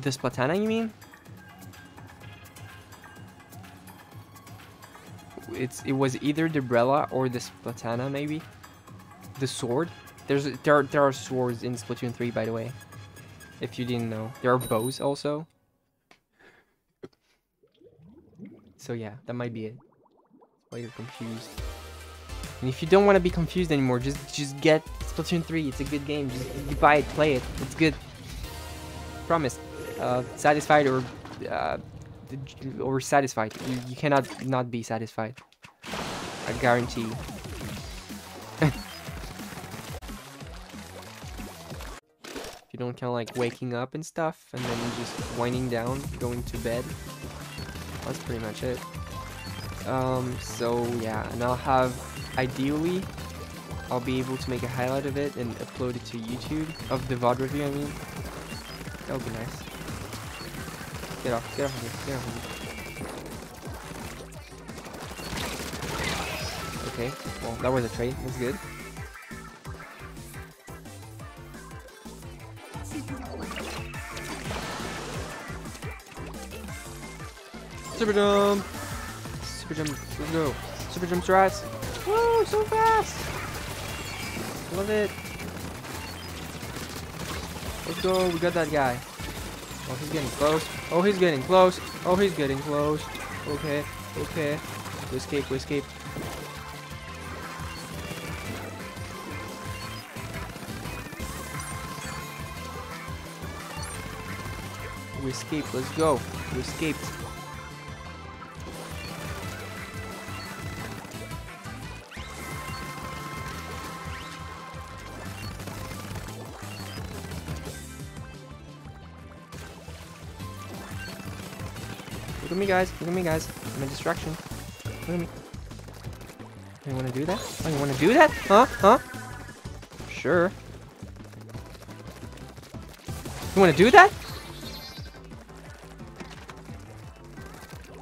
The Splatana, you mean? It's it was either the Brella or the Splatana, maybe. The sword. There's there are, there are swords in Splatoon 3, by the way. If you didn't know, there are bows also. So yeah, that might be it. Why you're confused. And if you don't want to be confused anymore, just just get Splatoon 3. It's a good game. Just you buy it, play it. It's good. Promise. Uh, satisfied or uh, or satisfied. You, you cannot not be satisfied. I guarantee. if you don't count like waking up and stuff, and then just winding down, going to bed. That's pretty much it. Um, so yeah, and I'll have, ideally, I'll be able to make a highlight of it and upload it to YouTube, of the VOD review I mean. That would be nice. Get off, get off of me, get off of me. Okay, well, that was a trade, that's good. Super jump! Super jump, let's go. Super jump strats. Whoa, so fast! Love it. Let's go, we got that guy. Oh, he's getting close. Oh, he's getting close. Oh, he's getting close. Okay, okay. We escape, we escape. We escaped, let's go. We escaped. Me, guys. Look at me, guys. I'm a distraction. Look at me. You want to do that? Oh, you want to do that? Huh? Huh? Sure. You want to do that?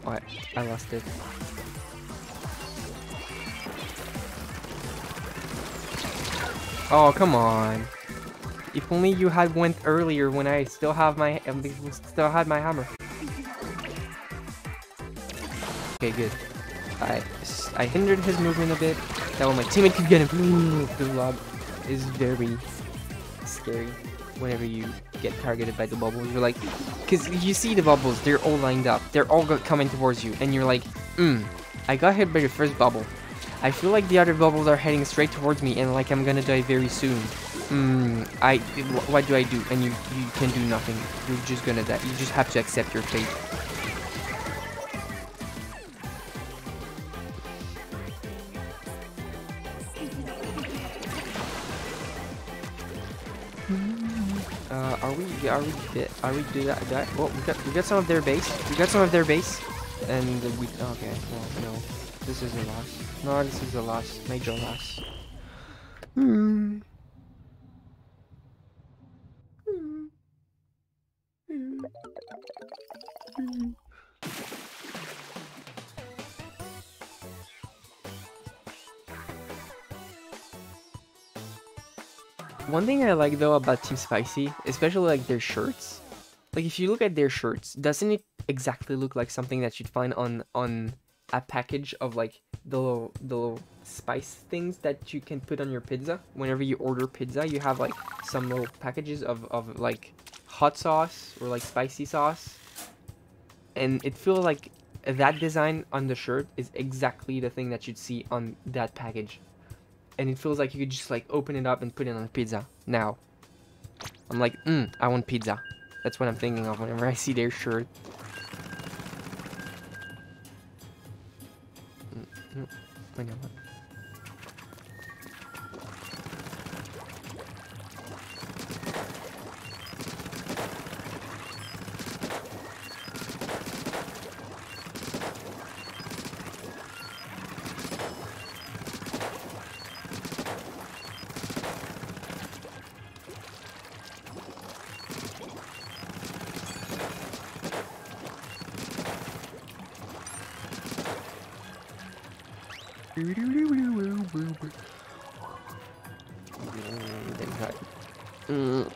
Oh, I, I lost it. Oh, come on. If only you had went earlier when I still have my um, still had my hammer. Okay, good. I I hindered his movement a bit. That way my teammate could get him. The lob is very scary whenever you get targeted by the bubbles. You're like, because you see the bubbles, they're all lined up. They're all coming towards you. And you're like, hmm, I got hit by the first bubble. I feel like the other bubbles are heading straight towards me and like I'm gonna die very soon. Hmm, I, what do I do? And you, you can do nothing. You're just gonna die. You just have to accept your fate. Uh, are we, are we, are we do that, that? Well, we got, we got some of their base. We got some of their base. And we, okay, well, no. This is a loss. No, this is a loss. Major loss. Hmm. One thing I like though about Team Spicy, especially like their shirts, like if you look at their shirts, doesn't it exactly look like something that you'd find on on a package of like the little the little spice things that you can put on your pizza? Whenever you order pizza, you have like some little packages of of like hot sauce or like spicy sauce, and it feels like that design on the shirt is exactly the thing that you'd see on that package and it feels like you could just like open it up and put it on a pizza now. I'm like, mm, I want pizza. That's what I'm thinking of whenever I see their shirt. Mm, mm, know Mm,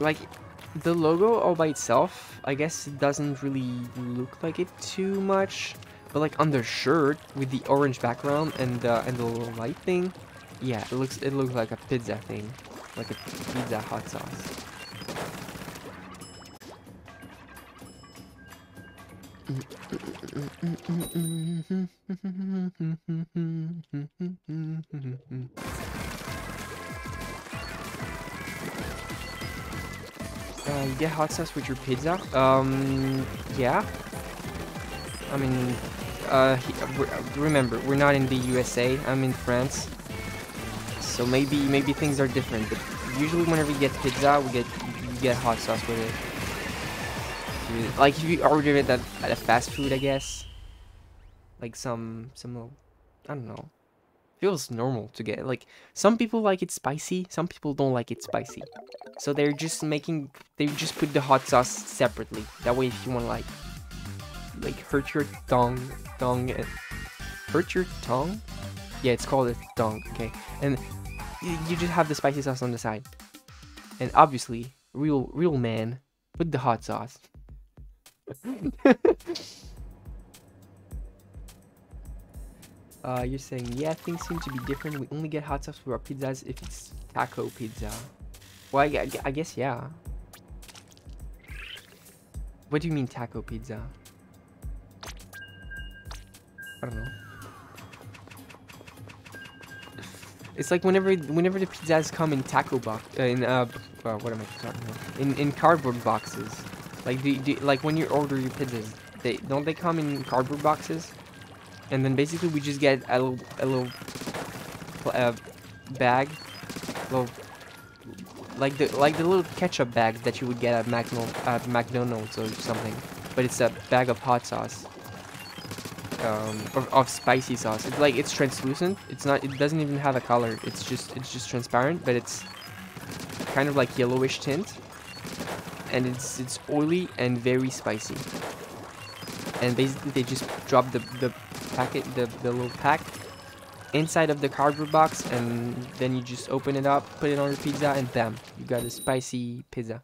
Like, the logo all by itself, I guess it doesn't really look like it too much. But like on the shirt with the orange background and the and the little light thing, yeah, it looks it looks like a pizza thing, like a pizza hot sauce. Uh, you get hot sauce with your pizza? Um, yeah. I mean, uh, remember, we're not in the USA. I'm in France. So maybe maybe things are different. But usually whenever you get pizza, we get you get hot sauce with it. Like if you order it at, at a fast food, I guess. Like some some, I don't know feels normal to get. Like, some people like it spicy, some people don't like it spicy. So they're just making, they just put the hot sauce separately. That way if you want like, like hurt your tongue, tongue, and hurt your tongue? Yeah, it's called a tongue, okay. And you just have the spicy sauce on the side. And obviously, real, real man, put the hot sauce. Uh, you're saying, yeah, things seem to be different. We only get hot sauce for our pizzas if it's taco pizza. Well, I, I guess, yeah. What do you mean taco pizza? I don't know. It's like whenever whenever the pizzas come in taco box uh, in uh, uh what am I talking about? In in cardboard boxes. Like do, do like when you order your pizzas, they don't they come in cardboard boxes? and then basically we just get a little, a little uh, bag, little like the like the little ketchup bags that you would get at McDonald's, at McDonald's or something, but it's a bag of hot sauce, um, of, of spicy sauce. It's like it's translucent. It's not. It doesn't even have a color. It's just it's just transparent, but it's kind of like yellowish tint, and it's it's oily and very spicy. And basically they just drop the the packet, the, the little pack inside of the cardboard box and then you just open it up, put it on your pizza and bam, you got a spicy pizza.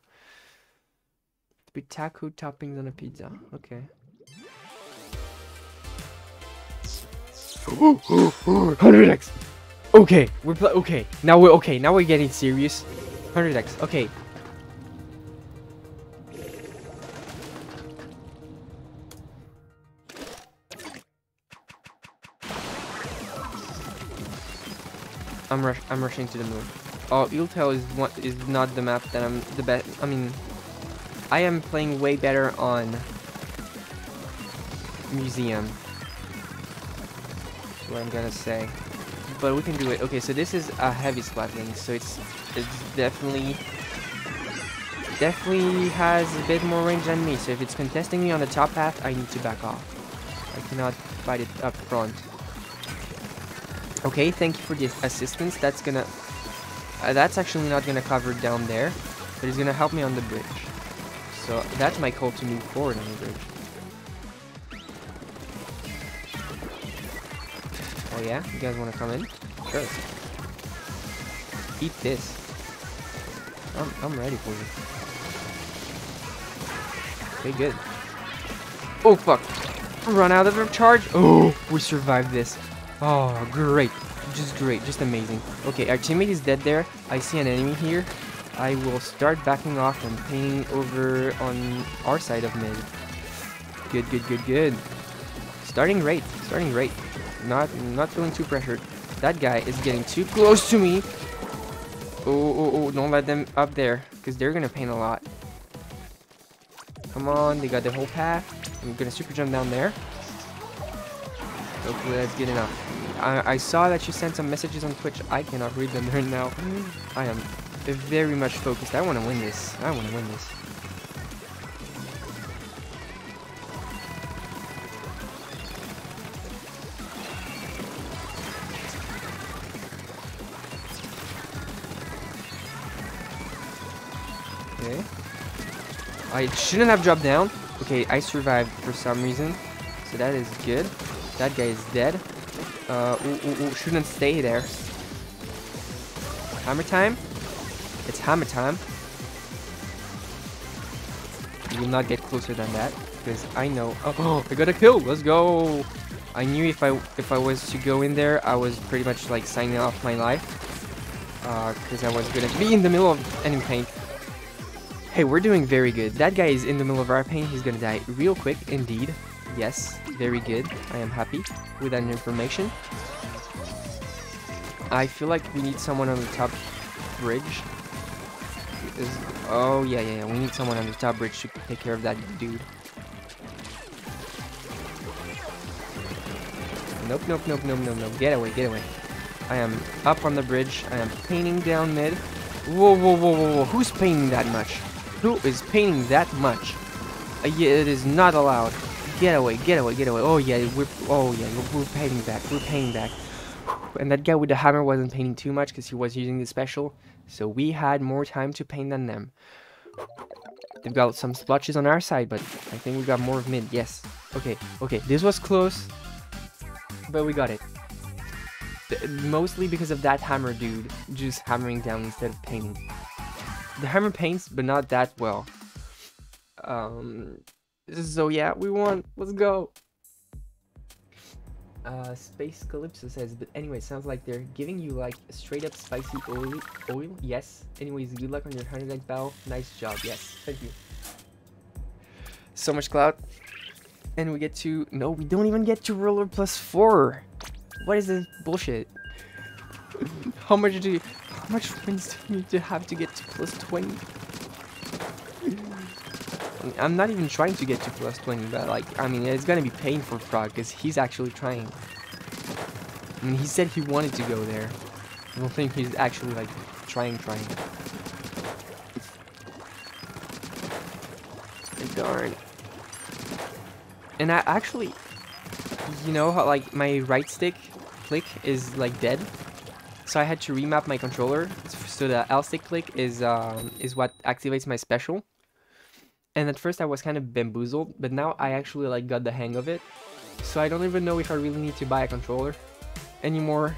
Taco toppings on a pizza. Okay. 100x. Okay, we're okay. Now we're okay. Now we're getting serious. 100x. Okay, I'm rush I'm rushing to the moon. Oh, Ultel is one is not the map that I'm the best. I mean, I am playing way better on Museum. What I'm gonna say, but we can do it. Okay, so this is a heavy thing, so it's it's definitely definitely has a bit more range than me. So if it's contesting me on the top path, I need to back off. I cannot fight it up front. Okay, thank you for the assistance. That's gonna... Uh, that's actually not gonna cover down there, but it's gonna help me on the bridge. So that's my call to move forward on the bridge. Oh yeah? You guys wanna come in? Sure. Eat this. I'm, I'm ready for you. Okay, good. Oh, fuck. Run out of charge. Oh, we survived this. Oh, great. Just great. Just amazing. Okay, our teammate is dead there. I see an enemy here. I will start backing off and painting over on our side of mid. Good, good, good, good. Starting right. Starting right. Not, not feeling too pressured. That guy is getting too close to me. Oh, oh, oh, don't let them up there, because they're going to paint a lot. Come on, they got the whole path. I'm going to super jump down there. Hopefully that's good enough. I, I saw that you sent some messages on Twitch. I cannot read them right now. I am very much focused. I want to win this. I want to win this. Okay. I shouldn't have dropped down. Okay, I survived for some reason. So that is good. That guy is dead. Uh, ooh, ooh, ooh, shouldn't stay there. Hammer time? It's hammer time. You will not get closer than that because I know. Oh, I got a kill. Let's go. I knew if I if I was to go in there, I was pretty much like signing off my life because uh, I was gonna be in the middle of enemy paint. Hey, we're doing very good. That guy is in the middle of our paint. He's gonna die real quick, indeed. Yes, very good. I am happy with that information. I feel like we need someone on the top bridge. Is, oh, yeah, yeah, yeah. We need someone on the top bridge to take care of that dude. Nope, nope, nope, nope, nope, nope. Get away, get away. I am up on the bridge. I am painting down mid. Whoa, whoa, whoa, whoa, whoa. Who's painting that much? Who is painting that much? Uh, yeah, it is not allowed. Get away, get away, get away. Oh, yeah, we're, oh, yeah, we're, we're painting back. We're painting back. And that guy with the hammer wasn't painting too much because he was using the special. So we had more time to paint than them. They've got some splotches on our side, but I think we got more of mid. Yes. Okay, okay. This was close. But we got it. Mostly because of that hammer dude just hammering down instead of painting. The hammer paints, but not that well. Um, so yeah, we won. Let's go. Uh, Space Calypso says, but anyway, sounds like they're giving you like straight up spicy oil. Oil? Yes. Anyways, good luck on your 100 egg battle. Nice job. Yes. Thank you. So much clout. And we get to... No, we don't even get to roller plus 4. What is this bullshit? how much do you... How much wins do you need to have to get to plus 20? I'm not even trying to get to plus 20, but like, I mean, it's gonna be pain for Frog because he's actually trying. I mean, he said he wanted to go there. I don't think he's actually like trying, trying. Darn. And I actually, you know how like my right stick click is like dead, so I had to remap my controller. So the L stick click is um, is what activates my special. And at first I was kind of bamboozled, but now I actually like got the hang of it. So I don't even know if I really need to buy a controller anymore.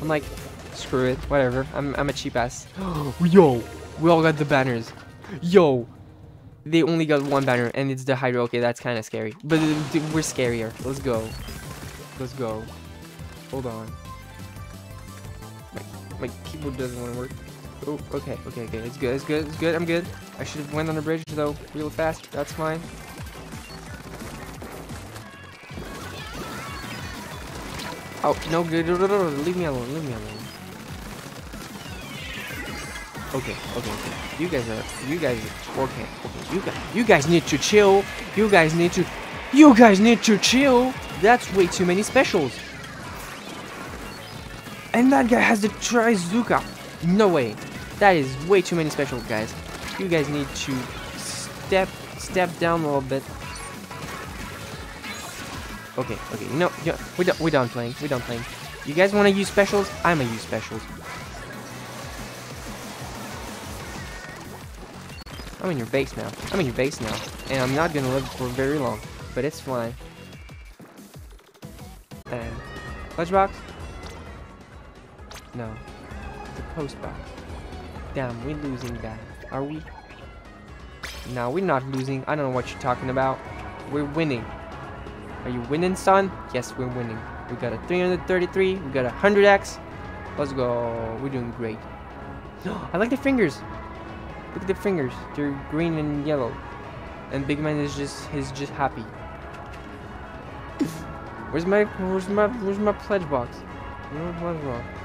I'm like, screw it, whatever. I'm, I'm a cheap ass. Yo, we all got the banners. Yo, they only got one banner and it's the Hydro. Okay, that's kind of scary. But uh, we're scarier. Let's go. Let's go. Hold on. My, my keyboard doesn't want to work. Oh, okay, okay, okay. It's good, it's good, it's good. I'm good. I should have went on the bridge though, real fast. That's fine. Oh, no, good. Leave me alone, leave me alone. Okay, okay, okay. You guys are, you guys okay, okay. You guys, you guys need to chill. You guys need to, you guys need to chill. That's way too many specials. And that guy has the Trizooka. No way. That is way too many specials, guys. You guys need to step step down a little bit. Okay, okay. No, we're done. We're done playing. We're done playing. You guys want to use specials? I'm gonna use specials. I'm in your base now. I'm in your base now, and I'm not gonna live for very long, but it's fine. And lunchbox? No, the post box. Damn, we're losing that. Are we? No, we're not losing. I don't know what you're talking about. We're winning. Are you winning, son? Yes, we're winning. We got a 333. We got a 100x. Let's go. We're doing great. I like the fingers. Look at the fingers. They're green and yellow. And Big Man is just he's just happy. where's my where's my where's my pledge box? Where's my pledge box?